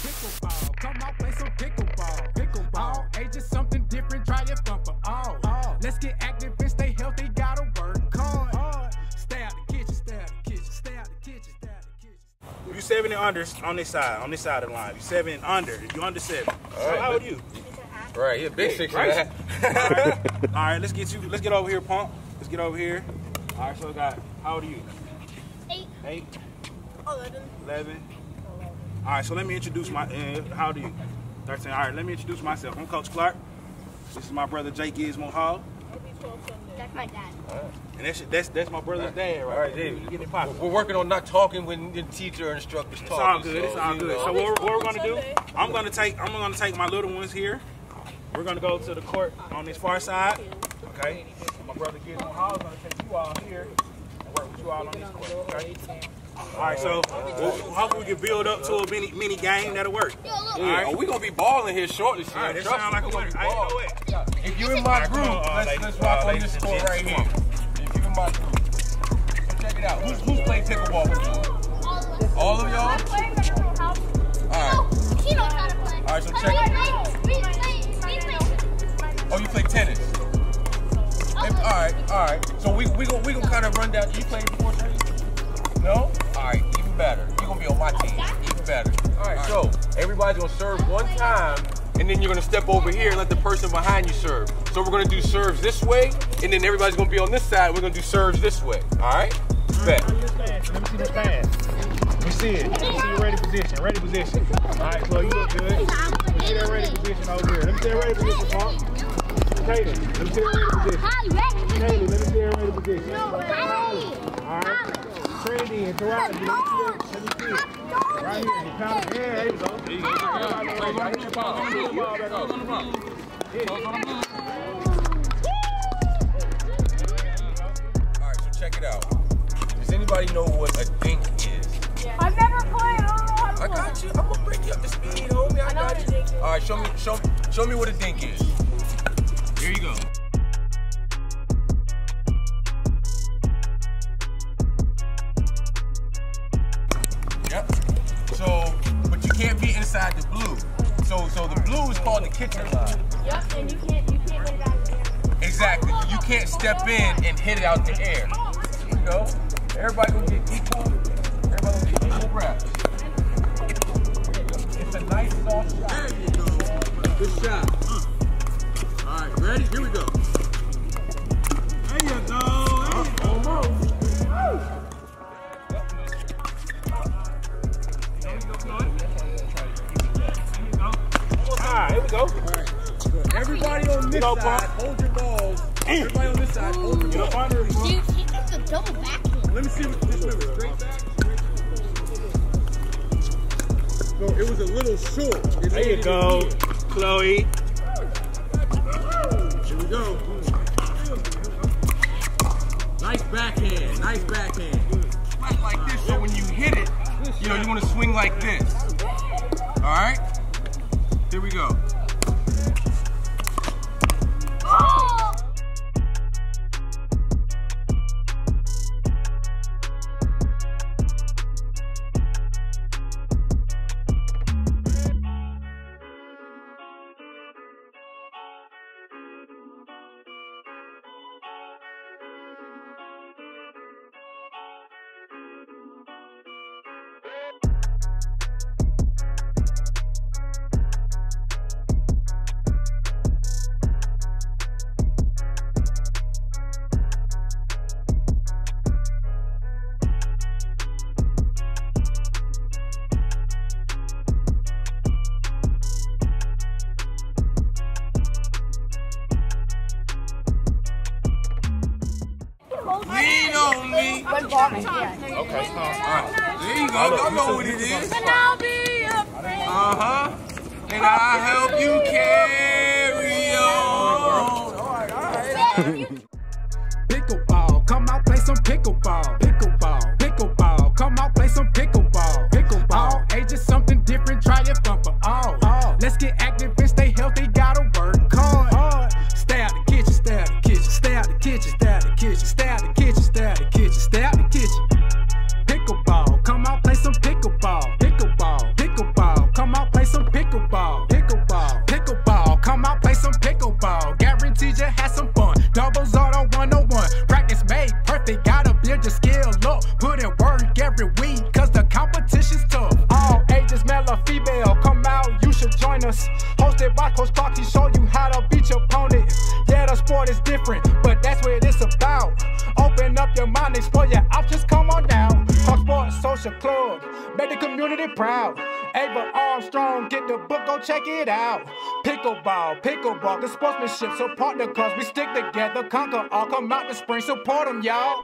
Pickleball, come on, play some pickleball. Pickleball, ages something different, try it fun for all. Let's get active and stay healthy, gotta work hard. Stay out the kitchen, stay out the kitchen, stay out the kitchen, stay out the kitchen. You seven and under on this side, on this side of the line. You seven and under. You under seven. So right, how old but- you? Right, yeah, big six right. and a half. All right. All right, let's get you. Let's get over here, pump. Let's get over here. All right, so I got. How old are you? Eight. Eight. Eleven. Eleven. All right, so let me introduce my. Uh, how do you? Thirteen. All right, let me introduce myself. I'm Coach Clark. This is my brother Jake Gizmo Hall, That's my dad. and that's that's that's my brother's dad, right? All right, there. David. You get. We're working on not talking when the teacher or instructor's It's all good. It's all good. know. So what, what we're gonna do? I'm gonna take. I'm gonna take my little ones here. We're gonna go to the court on this far side. Okay. My brother Gizmo Hall is gonna take you all here and work with you all on this court. Okay. All right. So we'll, hopefully we can build up to a mini mini game that'll work. Yo. Yeah, All right. oh, we gonna be balling here shortly, All right. That Trust sound like a winner. I know balling. it. If you're in my group, uh, let's, ladies- let's uh, rock on this and court right come here. If you're in my group, check it out. Who's, who's played pickleball before? All of y'all? All right. He knows how to play. All right, so check it. We play. We play. Oh, you play tennis? If- all right, all right. So we we gonna we gonna kind of run down. You played before, Trey? No. All right, even better. You're gonna be on my team. Even better. All right. So everybody's gonna serve one time, and then you're gonna step over here and let the person behind you serve. So we're gonna do serves this way, and then everybody's gonna be on this side. We're gonna do serves this way. All right. Mm-hmm. Bet. Let me see this pass. Let me see it. Let me see your ready position. Ready position. All right, so you look good. Let me see that ready position over here. Let me see that ready position, Pump. Tatum, let me see that ready position. Hi. Tatum, let me see that ready position. No, ready. All right. Trendy and Taraji, let me see that. Let me see it. Right here. You count it. Yeah, there you go. There you go. Right here. Ball back up. All right. So check it out. Does anybody know what a dink is? I've never played. I don't know how to I got you. I'm gonna bring you up to speed, homie. I got you. All right, show me, show, show me what a dink is. So, so the blue is called the kitchen line. Yep, and you can't, you can't get it out there. Exactly. You can't step in and hit it out the air. Here you go. Everybody gonna get equal. Everybody gonna get equal reps. This Go, side, Pump. hold your balls. Everybody on this side, hold your Get up balls. under it, Pump. Dude, he does a double backhand. Let me see what this remember. Straight back. So it was a little short. It There you go, again. Chloe. Here we go. Nice backhand. Nice backhand. Right like this, so when you hit it, you know, you want to swing like this. All right? Here we go. Lean on me. All Okay, right. There you go. Y'all know what it is. And I'll be your friend. Uh huh. And I'll help you carry join us. Hosted by Coach Clark, he show you how to beat your opponent. Yeah, the sport is different, but that's what it's about. Open up your mind, explore your options, come on down. Clark Sports Social Club, make the community proud. Ava Armstrong, get the book, go check it out. Pickleball, pickleball, the sportsmanship, support the cause. We stick together, conquer all, come out the spring, support them, y'all.